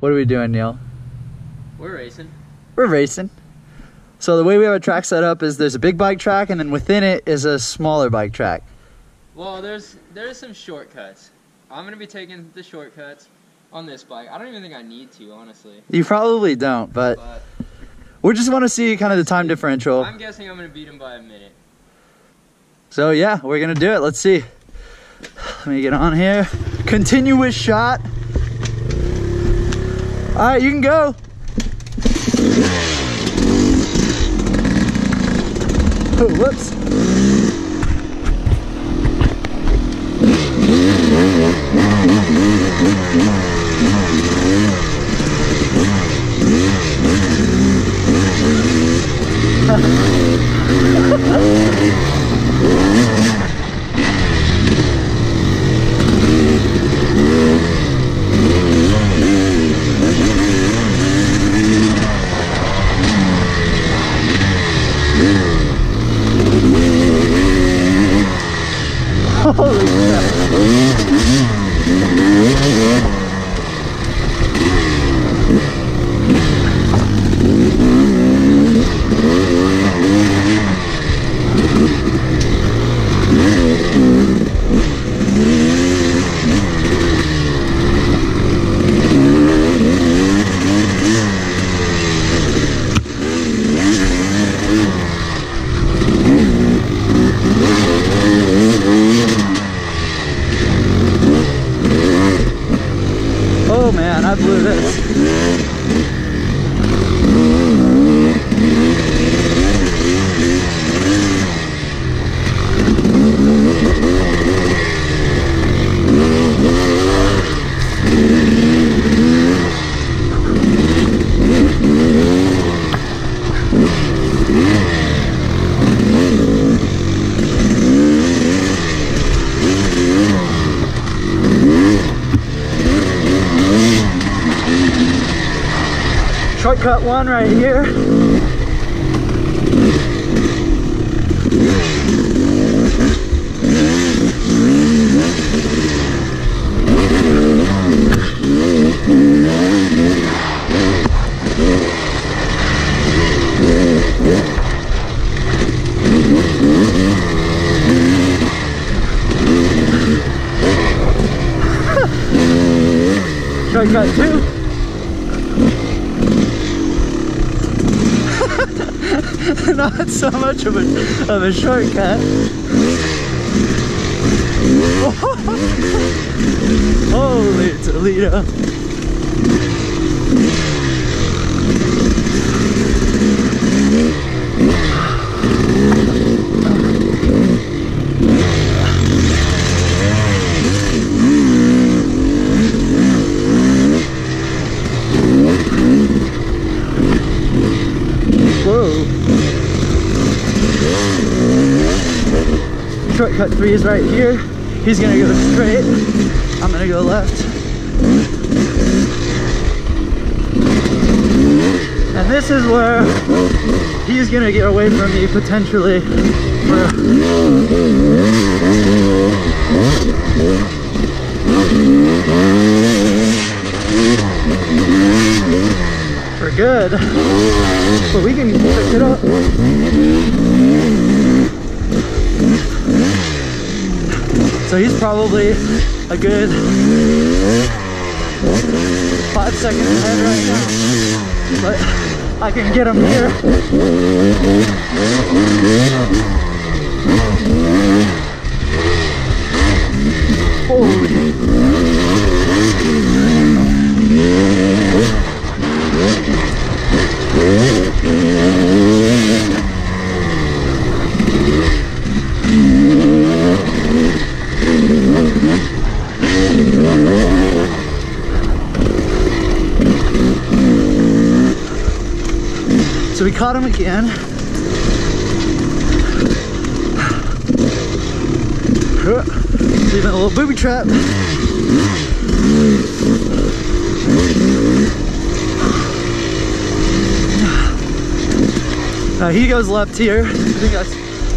What are we doing, Neil? We're racing. We're racing. So the way we have a track set up is there's a big bike track and then within it is a smaller bike track. Well, there's there's some shortcuts. I'm gonna be taking the shortcuts on this bike. I don't even think I need to, honestly. You probably don't, but But we just want to see kind of the time differential. I'm guessing I'm gonna beat him by a minute. So yeah, we're gonna do it. Let's see. Let me get on here. Continuous shot. All right, you can go. Oh, whoops. Holy crap. Oh man, I blew this. Shortcut one right here. Shortcut two. Not so much of a of a shortcut. Holy Toledo. Shortcut three is right here. He's gonna go straight. I'm gonna go left. And this is where he's gonna get away from me potentially. For good. But we can pick it up. So he's probably a good five seconds ahead right now. But I can get him here. Holy. Him again. Leaving a little booby trap. Now he goes left here. I think that's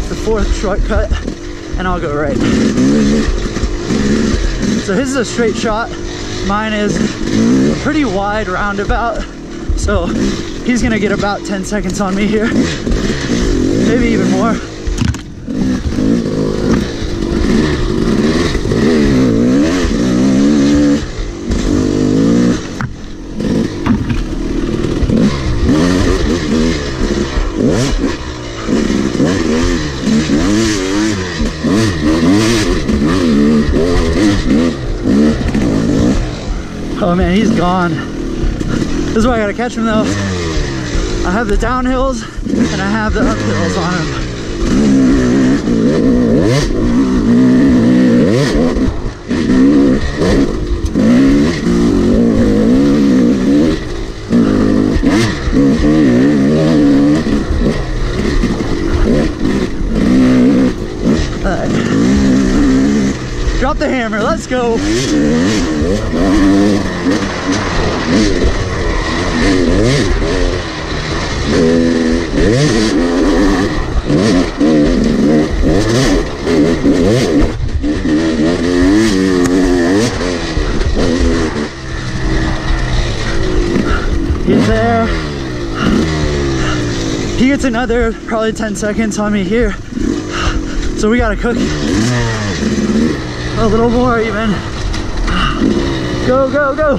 the fourth shortcut, and I'll go right. So his is a straight shot. Mine is a pretty wide roundabout. So he's gonna get about 10 seconds on me here. Maybe even more. Oh man, he's gone. This is why I gotta catch him though. I have the downhills and I have the uphills on them. Drop the hammer, let's go. He's there. He gets another probably 10 seconds on me here. So we gotta cook a little more even. Go, go, go.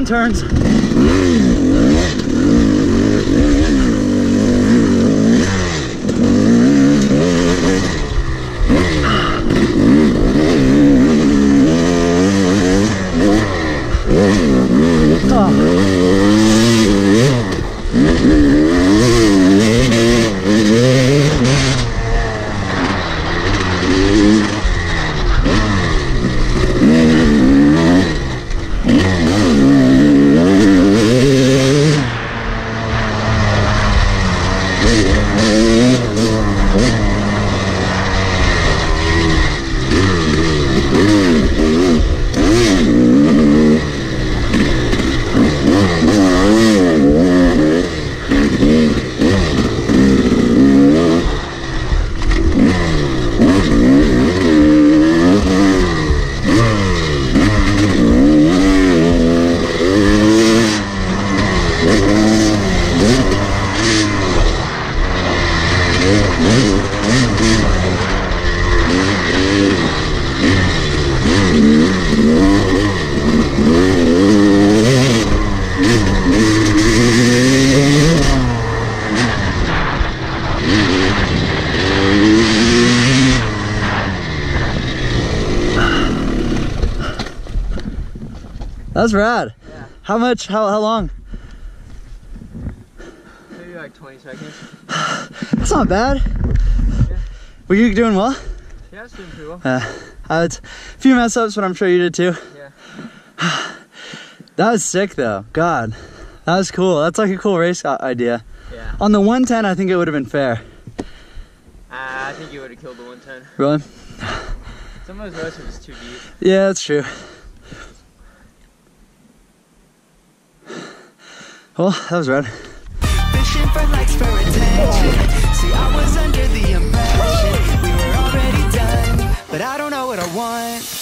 Oh, That's rad. Yeah. How much? How, how long? Maybe like 20 seconds. That's not bad. Were you doing well? Yeah, it's doing pretty well. Uh, I had a few mess ups, but I'm sure you did too. Yeah. That was sick though. God, that was cool. That's like a cool race idea. Yeah. On the 110, I think it would have been fair. Uh, I think you would have killed the 110. Really? Some of those roads are just too deep. Yeah, that's true. Well, that was rad. Fishing for likes for attention. See, I was under the impression We were already done But I don't know what I want.